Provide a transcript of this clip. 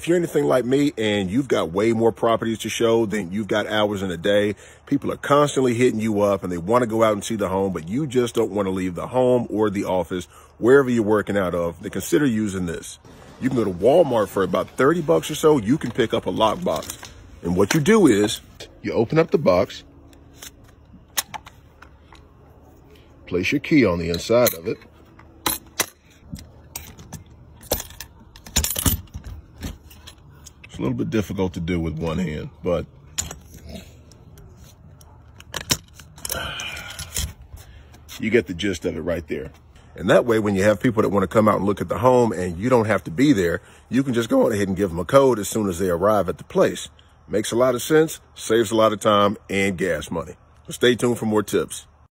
If you're anything like me and you've got way more properties to show than you've got hours in a day, people are constantly hitting you up and they want to go out and see the home, but you just don't want to leave the home or the office, wherever you're working out of, then consider using this. You can go to Walmart for about 30 bucks or so. You can pick up a lockbox. And what you do is you open up the box, place your key on the inside of it, a little bit difficult to do with one hand, but you get the gist of it right there. And that way, when you have people that want to come out and look at the home and you don't have to be there, you can just go ahead and give them a code as soon as they arrive at the place. Makes a lot of sense, saves a lot of time and gas money. So stay tuned for more tips.